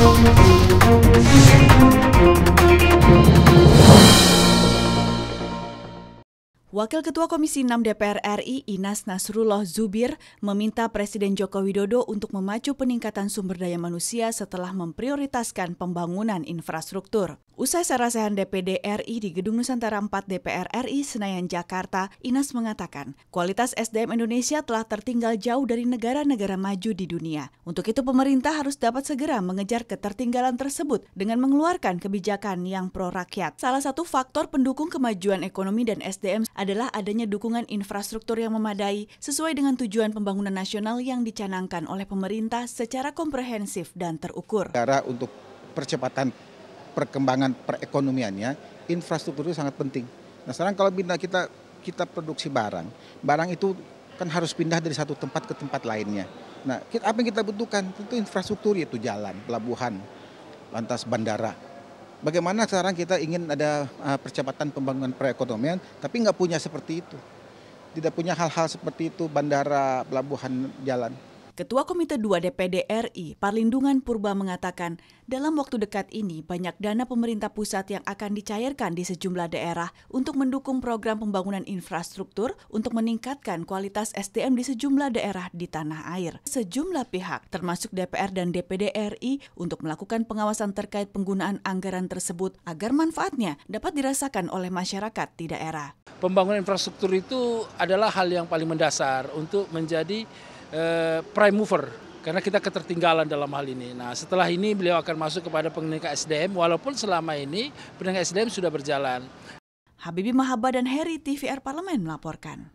Música Wakil Ketua Komisi 6 DPR RI Inas Nasrullah Zubir meminta Presiden Joko Widodo untuk memacu peningkatan sumber daya manusia setelah memprioritaskan pembangunan infrastruktur. Usai sarasehan DPD RI di Gedung Nusantara 4 DPR RI Senayan Jakarta, Inas mengatakan, kualitas SDM Indonesia telah tertinggal jauh dari negara-negara maju di dunia. Untuk itu pemerintah harus dapat segera mengejar ketertinggalan tersebut dengan mengeluarkan kebijakan yang pro rakyat. Salah satu faktor pendukung kemajuan ekonomi dan SDM adalah adanya dukungan infrastruktur yang memadai sesuai dengan tujuan pembangunan nasional yang dicanangkan oleh pemerintah secara komprehensif dan terukur. Cara untuk percepatan perkembangan perekonomiannya, infrastruktur itu sangat penting. Nah sekarang kalau kita kita produksi barang, barang itu kan harus pindah dari satu tempat ke tempat lainnya. Nah apa yang kita butuhkan tentu infrastruktur yaitu jalan, pelabuhan, lantas bandara. Bagaimana sekarang kita ingin ada uh, percepatan pembangunan perekonomian, tapi nggak punya seperti itu. Tidak punya hal-hal seperti itu, bandara, pelabuhan, jalan. Ketua Komite 2 DPD RI, Parlindungan Purba mengatakan, dalam waktu dekat ini banyak dana pemerintah pusat yang akan dicairkan di sejumlah daerah untuk mendukung program pembangunan infrastruktur untuk meningkatkan kualitas SDM di sejumlah daerah di tanah air. Sejumlah pihak, termasuk DPR dan DPD RI, untuk melakukan pengawasan terkait penggunaan anggaran tersebut agar manfaatnya dapat dirasakan oleh masyarakat di daerah. Pembangunan infrastruktur itu adalah hal yang paling mendasar untuk menjadi eh, prime mover karena kita ketertinggalan dalam hal ini. Nah setelah ini beliau akan masuk kepada pendidikan SDM walaupun selama ini pendidikan SDM sudah berjalan. Habibie Mahaba dan Heri TVR Parlemen melaporkan.